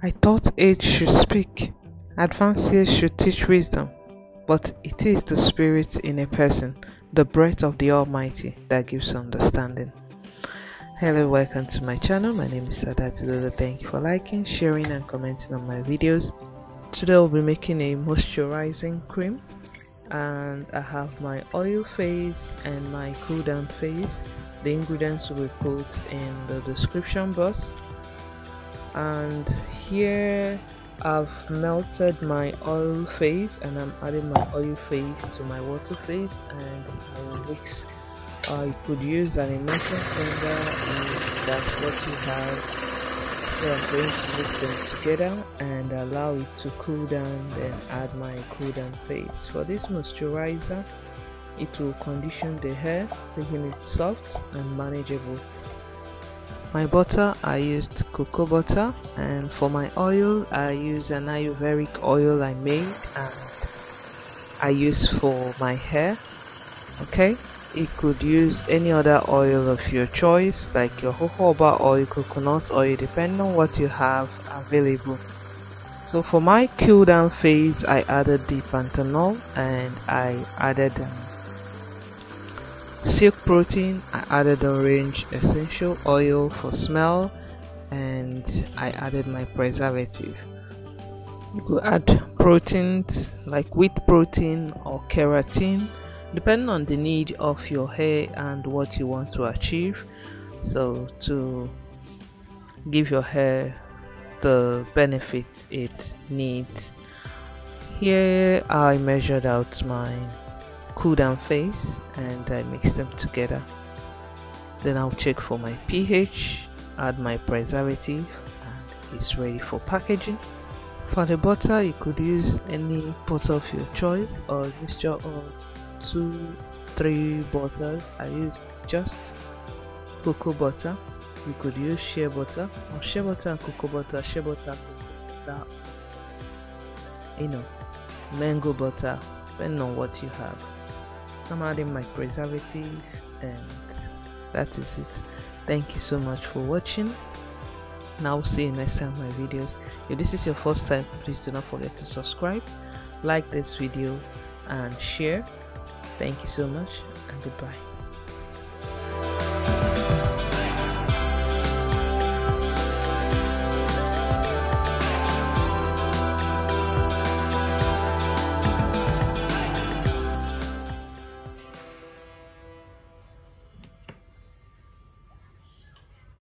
I thought age should speak, advanced years should teach wisdom, but it is the Spirit in a person, the breath of the Almighty, that gives understanding. Hello, welcome to my channel. My name is Sadat Thank you for liking, sharing, and commenting on my videos. Today, I'll be making a moisturizing cream, and I have my oil phase and my cool down phase. The ingredients will be put in the description box and here I've melted my oil phase and I'm adding my oil phase to my water phase and I will mix you could use an immersion blender if that's what you have. So I'm going to mix them together and allow it to cool down then add my cool down phase for this moisturizer it will condition the hair making it soft and manageable my butter I used cocoa butter and for my oil I use an ayurvedic oil I made and I use for my hair okay? You could use any other oil of your choice like your jojoba oil coconut oil depending on what you have available. So for my cool down phase I added D panthenol and I added silk protein i added orange essential oil for smell and i added my preservative. You could add proteins like wheat protein or keratin depending on the need of your hair and what you want to achieve. So to give your hair the benefit it needs. Here i measured out my cool down phase and I mix them together. Then I'll check for my pH add my preservative and it's ready for packaging. For the butter you could use any butter of your choice or a mixture of two three butters I used just cocoa butter. You could use shea butter. Or shea butter and cocoa butter shea butter, cocoa butter. You know mango butter depending on what you have I'm adding my preservative and that is it. Thank you so much for watching. Now see you next time my videos. If this is your first time please do not forget to subscribe like this video and share. Thank you so much and goodbye